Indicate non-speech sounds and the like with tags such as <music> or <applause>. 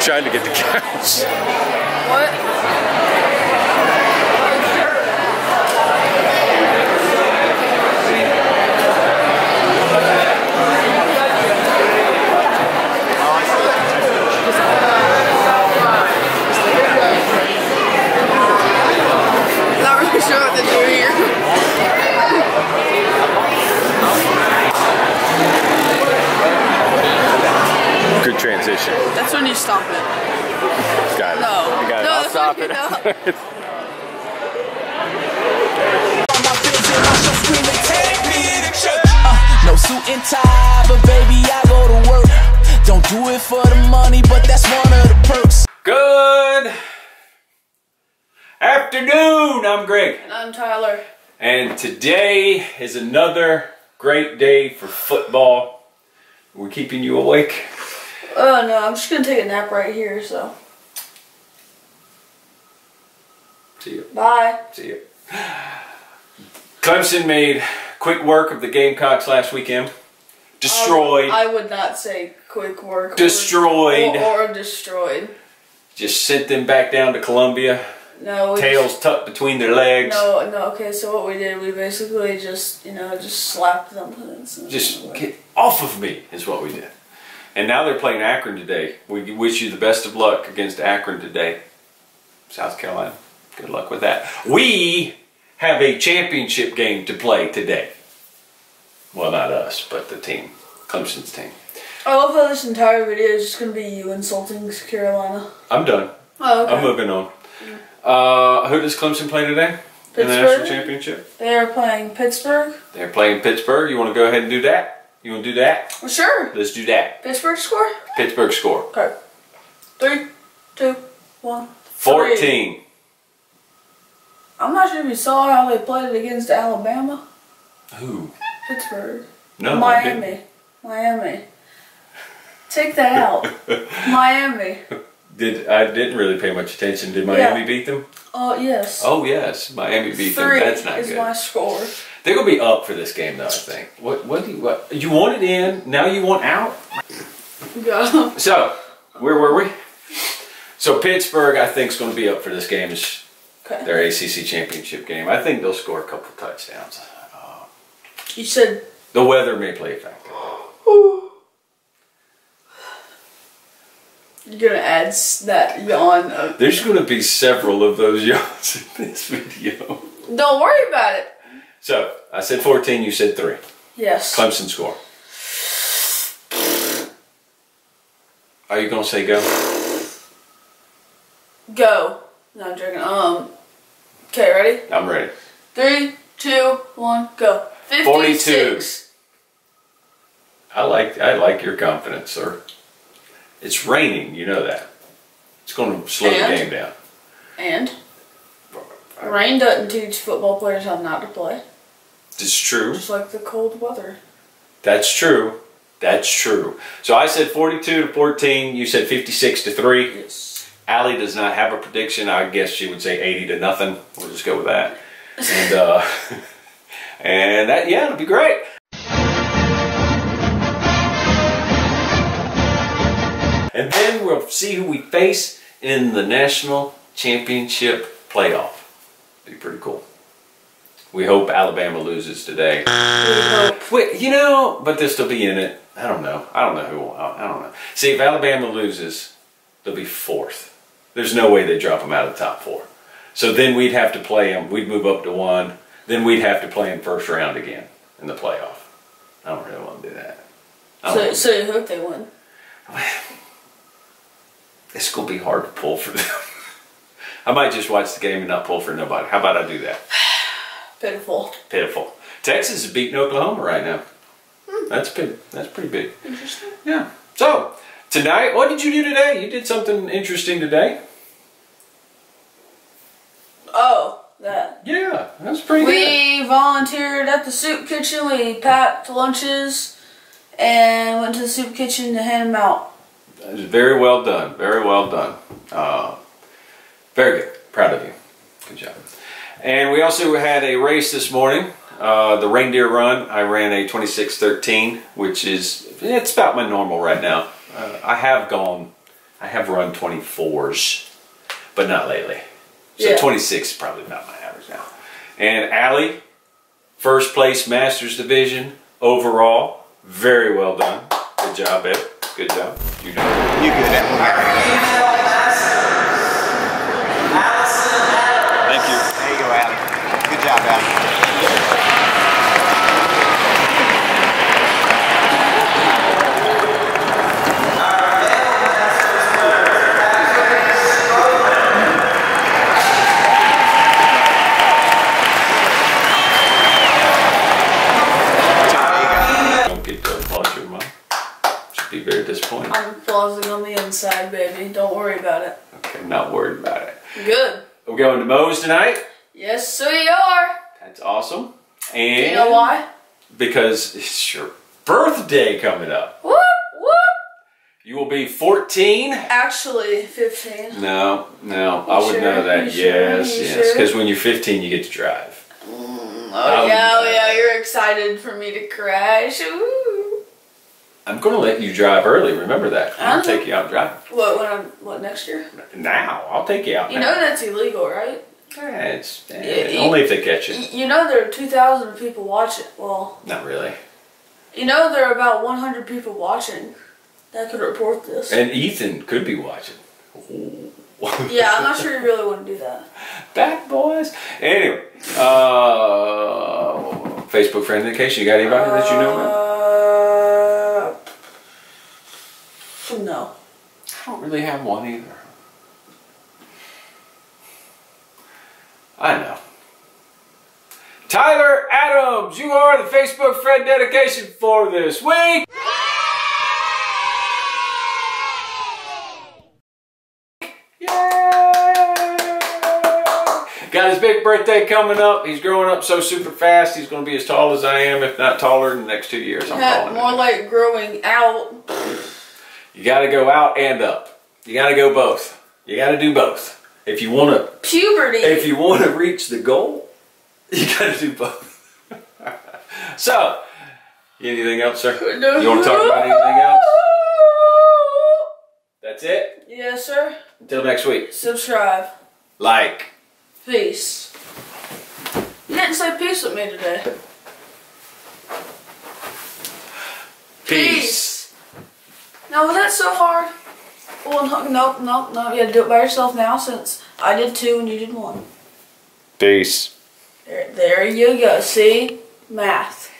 trying to get the couch. What? Not really sure what to do here. Good transition. That's when you stop it. Got it. No. You got it. No, I'll stop it. <laughs> No suit and tie, but baby, I go to work. Don't do it for the money, but that's one of the perks. Good afternoon. I'm Greg, And I'm Tyler. and today is another great day for football. We're keeping you awake. Oh no, I'm just gonna take a nap right here, so. See you. Bye. See you. Clemson made quick work of the Gamecocks last weekend. Destroyed. I would not say quick work. Destroyed. Or, or destroyed. Just sent them back down to Columbia. No. Tails tucked between their legs. No, no. Okay, so what we did, we basically just, you know, just slapped them. Just get off of me is what we did. And now they're playing Akron today. We wish you the best of luck against Akron today. South Carolina. Good luck with that. We have a championship game to play today. Well, not us, but the team. Clemson's team. I love how this entire video is just gonna be you insulting Carolina. I'm done. Oh, okay. I'm moving on. Uh, who does Clemson play today? In the national championship? They are playing Pittsburgh. They're playing Pittsburgh. You want to go ahead and do that? You want to do that? Well, sure. Let's do that. Pittsburgh score. Pittsburgh score. Okay. Three, two, one. 14. Three. I'm not sure if you saw how they played it against Alabama. Who? Pittsburgh. No. Miami. Miami. Take that out. <laughs> Miami. Did I didn't really pay much attention. Did Miami Yeah. beat them? Oh, yes. Oh yes, Miami beat Three them. That's not is good. my score. They're gonna be up for this game though. I think. What? What do you? What? You want it in? Now you want out? Go. So where were we? So Pittsburgh, I think, is going to be up for this game. Okay. their ACC championship game. I think they'll score a couple touchdowns. You said The weather may play a factor. <gasps> <gasps> you're gonna add that yawn. Of, There's going to be several of those <laughs> yawns in this video. don't worry about it. So I said 14. You said three. Yes. Clemson score. Are you going to say go? Go. No, I'm joking. Um. Okay, ready? I'm ready. Three, two, one, go. 56. I like I like your confidence, sir. It's raining, you know that. It's going to slow the game down. And rain doesn't teach football players how not to play. It's true. Just like the cold weather. That's true. That's true. So I said 42 to 14. You said 56 to 3. Yes. Allie does not have a prediction. I guess she would say 80 to nothing. We'll just go with that. And uh, <laughs> and that yeah, it'll be great. And then we'll see who we face in the national championship playoff. Be pretty cool. We hope Alabama loses today. Wait, you know, but they'll still be in it. I don't know. I don't know who. I I don't know. See, if Alabama loses, they'll be fourth. There's no way they drop them out of the top four. So then we'd have to play them. We'd move up to one. Then we'd have to play them first round again in the playoff. I don't really want to do that. So, so you hope they win. It's gonna be hard to pull for them. <laughs> I might just watch the game and not pull for nobody. How about I do that? <sighs> Pitiful. Pitiful. Texas is beating Oklahoma right now. Hmm. That's big. That's pretty big. Interesting. Yeah. So tonight, what did you do today? You did something interesting today. Oh, that. Yeah, that's pretty good. We volunteered at the soup kitchen. We packed lunches and went to the soup kitchen to hand them out. Was very well done. Very well done. Uh, very good. Proud of you. Good job. And we also had a race this morning. Uh, the reindeer run. I ran a 26:13, which is it's about my normal right now. Uh, I have gone I have run 24s, but not lately. So Yeah. 26 is probably about my average now. And Allie, first place Masters Division overall. Very well done. Good job, Ed. Good job. You know. You good at Thank you. There you go, Allie. Good job, Allie. Don't get the applause your mom. Should be very disappointed. I'm flossing on the inside, baby. Don't worry about it. Okay, I'm not worried about it. Good. We're going to Moe's tonight. Yes, we are. That's awesome. Do And you know why? because it's your birthday coming up. Whoop whoop. You will be 14. Actually, 15. No, no, I You would sure? know that. You sure? Yes, You yes. sure? Because when you're 15, you get to drive. Oh, Um, yeah, oh, yeah, you're excited for me to crash. Ooh. I'm going to let you drive early. Remember that. I'll Uh-huh. take you out driving. What, when I'm, what, next year? Now, I'll take you out. You now. know that's illegal, right? Eh, it's, Yeah, you- only if they catch you. You know there are 2,000 people watching. Well, Not really. you know there are about 100 people watching that could report this. And Ethan could be watching. Yeah, I'm not sure you really want to do that. <laughs> Bad boys. Anyway, uh, Facebook friend indication. You got anybody that you know about? Uh, no. I don't really have one either. I know. Tyler Adams, you are the Facebook friend dedication for this week. Yay! Got his big birthday coming up. He's growing up so super fast. He's going to be as tall as I am, if not taller, in the next two years. I'm calling more it. like growing out. You got to go out and up. You got to go both. You got to do both. If you want to Puberty. if you want to reach the goal, <laughs> you got to do both. <laughs> so, anything else, sir? You want to talk about anything else? That's it. Yes, sir. Until next week. Subscribe. Like. Peace. You didn't say peace with me today. Peace. Now, was that so hard? Well, no, no, no, no. You had to do it by yourself now since I did two and you did one. Peace. There, there you go. See? Math.